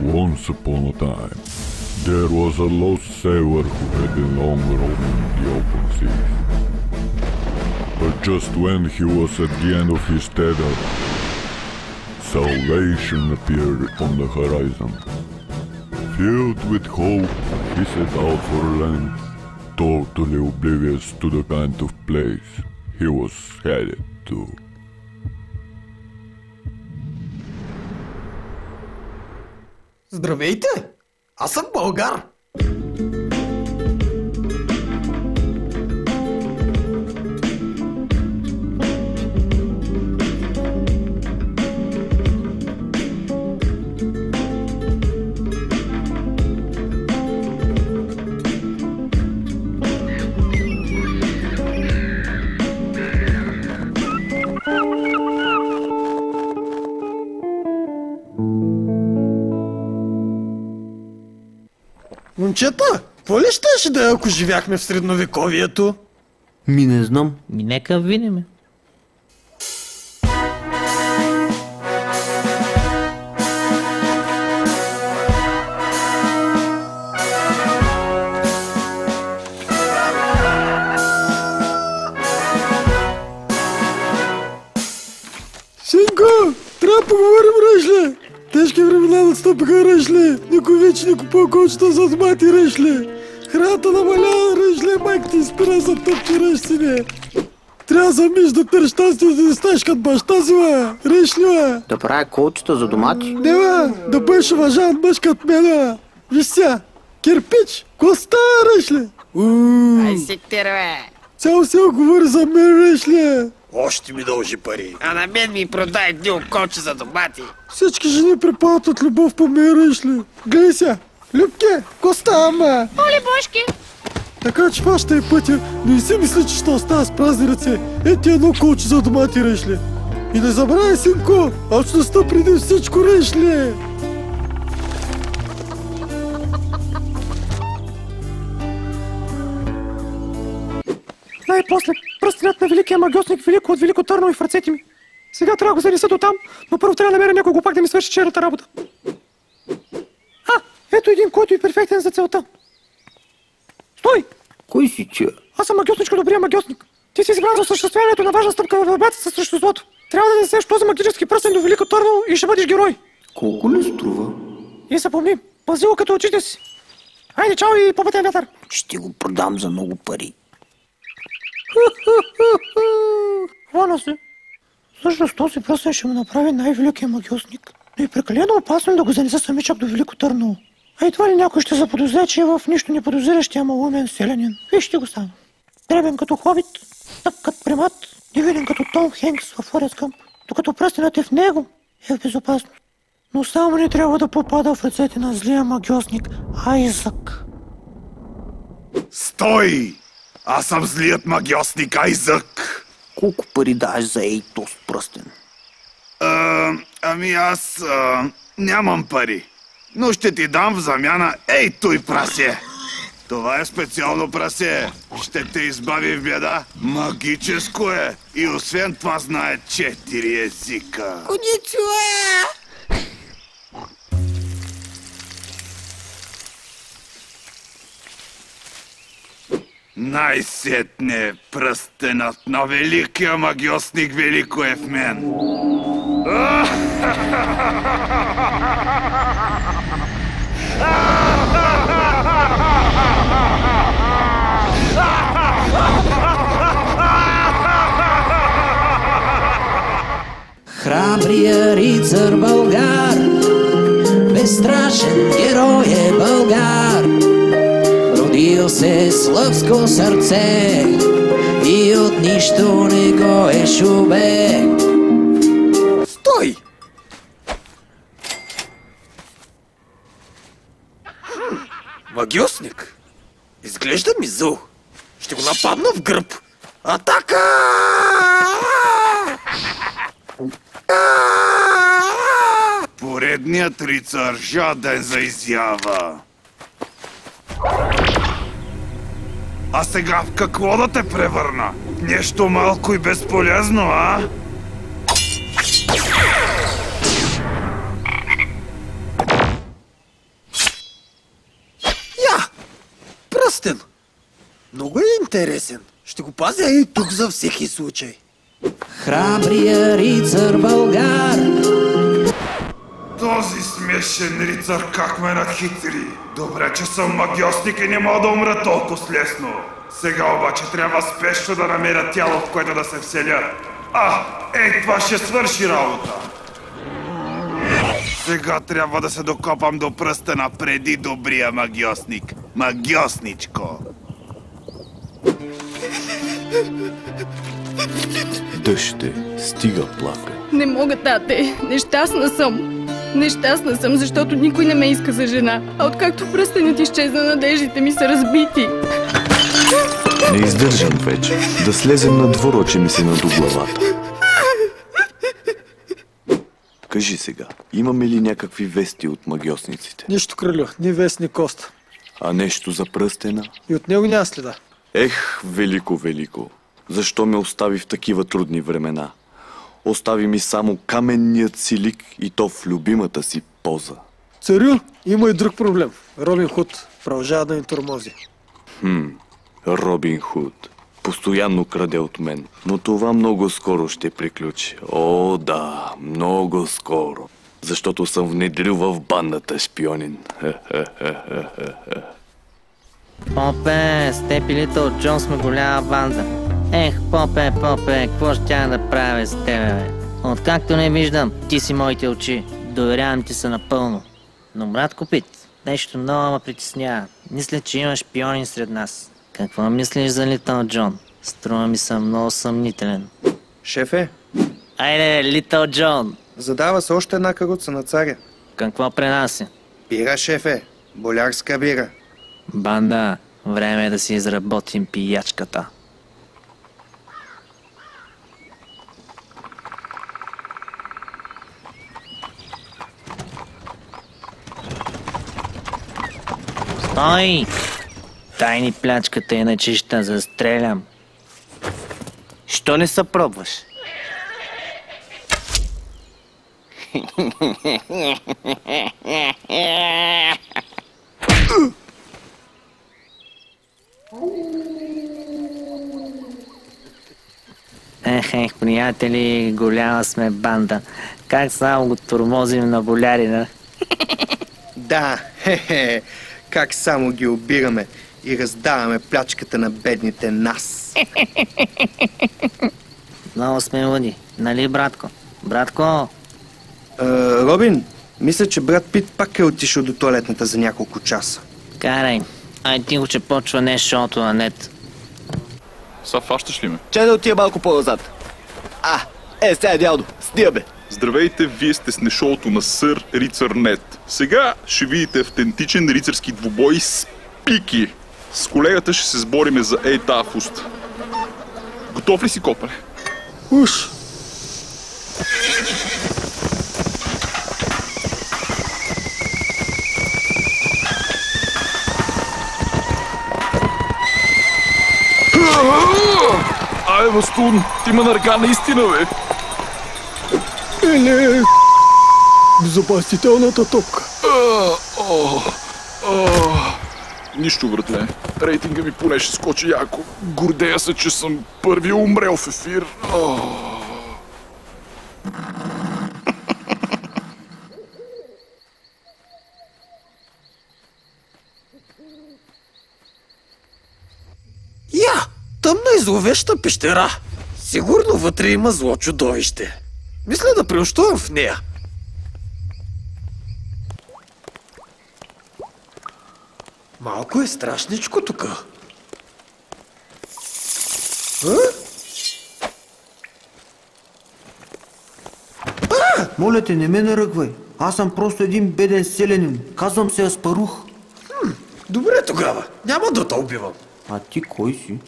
Once upon a time, there was a lost sailor who had been long roaming the open seas. But just when he was at the end of his tether, salvation appeared on the horizon. Filled with hope, he set out for land, totally oblivious to the kind of place he was headed to. Здравейте! Аз съм българ! Момчета, какво ли щеше да е, ако живяхме в средновековието? Ми не знам. Ми нека видиме. Тежки времена настъпиха, Решле! Никой вече не купува кочета за домати, Решле! Храната намалява, Решле, майка ти спира за тъпки, Решсине! Трябва замиш да търш щастие да не станеш като баща си, ма! Решли, ма! Да правя колчета за домати. Не, ма! Да бъдеш уважаван мъж като мен, ма! Виж сега! Кирпич! Ко става, Решле? Ууу! Ай си! Цял се говори за мен, Решле! Още ми дължи пари. А на мен ми продай едни околче за домати. Всички жени припадат от любов по мен, Решли. Гледай сега! Любке! Ко става, ма? Оле, Бошки! Така че фаща е пътя, но не си мисли, че ще остава с празни ръце. Е ти едно колче за домати, Решли. И не забравяй, синко, алчността преди всичко, Решли. Най-после пръстенят на великия магиосник Велико от Велико Търново и в ръцете ми. Сега трябва да го занеса до там, но първо трябва да намеря някой глупак да ми свърши черната работа. А, ето един, който е перфектен за целта. Стой! Кой си че? Аз съм магиосничко добрия магиосник. Ти си избран за осъществяването на важна стъпка в борбата срещу злото. Трябва да несеш този магически пръстен до Велико Търново и ще бъдеш герой. Колко ли струва? И запомни, пази го като очите си. Айде, чао и по пътен вятър. Ще го продам за много пари. Хвана се. Всъщност този пръстен ще му направи най-великия магиосник. Но е прекалено опасно да го занеса самичък до Велико Търново. А едва ли някой ще заподозре, че е в нищо не подозиращия малумен селянин. Вижте го стана. Дребен като хобит, тъп като примат, дивиден като Том Хенкс в Форест Къмп, докато пръстенът е в него, е в безопасност. Но само не трябва да попада в ръцете на злия магиосник Айзък. Стой! Аз съм злият магиосник Айзък. Колко пари даваш за ей тост пръстен? А, ами аз а, нямам пари. Но ще ти дам в замяна ей той прасе. Това е специално прасе. Ще те избави в беда. Магическо е. И освен това знае четири езика. Коничуа! Най-сетне пръстенът на великия магиосник Велико е в мен. Храбрия рицар българ, безстрашен герой е българ. Родил се с лъвско сърце и от нищо не го е шубе. Стой! Магиосник? Изглежда ми зъл. Ще го нападна в гръб. Атака! Поредният рицар жаден за изява. А сега в какво да те превърна? Нещо малко и безполезно, а? Я! Пръстен! Много е интересен. Ще го пазя и тук за всеки случай. Храбрия рицар българ този смешен рицар как ме надхитри. Добре, че съм магиосник и не мога да умра толкова лесно. Сега обаче трябва спешно да намеря тяло, в което да се вселя. А, ей, това ще свърши работа. Сега трябва да се докопам до пръстена преди добрия магиосник. Магиосничко. Дъще, стига плака. Не мога, тате. Нещастна съм. Нещастна съм, защото никой не ме иска за жена. А откакто пръстенът изчезна, надеждите ми са разбити. Не издържам вече. Да слезем на двора, че ми се наду главата. Кажи сега, имаме ли някакви вести от магиосниците? Нищо, кралю, ни вест, ни кост. А нещо за пръстена? И от него няма следа. Ех, велико, велико. Защо ме остави в такива трудни времена? Остави ми само каменният си лик и то в любимата си поза. Царю, има и друг проблем. Робин Худ продължава да ни тормози. Робин Худ. Постоянно краде от мен. Но това много скоро ще приключи. О, да, много скоро. Защото съм внедрил в бандата шпионин. Попе, с теб и Литъл Джон сме голяма банда. Ех, Попе, Попе, какво ще тя да правя с тебе, бе? Откакто не виждам, ти си моите очи. Доверявам ти се напълно. Но, брат Копит, нещо много ме притеснява. Мисля, че има шпионин сред нас. Какво мислиш за Литъл Джон? Струва ми се много съмнителен. Шефе, Айде, Литъл Джон! задава се още една каруца на царя. Какво пренася? Бира, шефе. Болярска бира. Банда, време е да си изработим пиячката. Стой! Дай ни плячката, иначе ще застрелям. Що не се пробваш? Ех, ех, приятели, голяма сме банда. Как само го тормозим на болярина? Да, хе-хе. Как само ги обираме и раздаваме плячката на бедните нас. Много сме луди, нали, братко? Братко, Е, Робин, мисля, че брат Пит пак е отишъл до туалетната за няколко часа. карай. Ай ти го, че почва не шоуто на нет. Са фащаш ли ме? Че да отида малко по-назад. А, е, сега дядо, стига бе. Здравейте, вие сте с нешоуто на Сър Рицар Нет. Сега ще видите автентичен рицарски двубой с пики. С колегата ще се сбориме за ей тази фуст. Готов ли си, Копале? Уж! Ай, Бастун, ти ме нарга наистина, бе. Еле! Безопасителната топка. А, о, о. Нищо, братле. Рейтинга ми поне ще скочи яко. Гордея се, че съм първи умрел в ефир. О. Я! Тъмна и зловеща пещера. Сигурно вътре има зло чудовище. Мисля да преощувам в нея. Малко е страшничко тук. Моля те, не ме наръгвай. Аз съм просто един беден селянин. Казвам се Аспарух. Добре тогава, няма да те убивам. А ти кой си?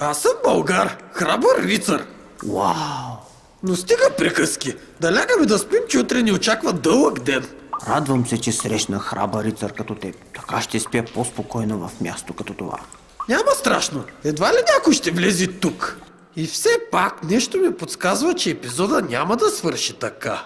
Аз съм българ, храбър рицар. Вау! Но стига приказки. Да лягаме да спим, че утре ни очаква дълъг ден. Радвам се, че срещна храбър рицар като теб. Така ще спя по-спокойно в място като това. Няма страшно. Едва ли някой ще влезе тук. И все пак нещо ми подсказва, че епизода няма да свърши така.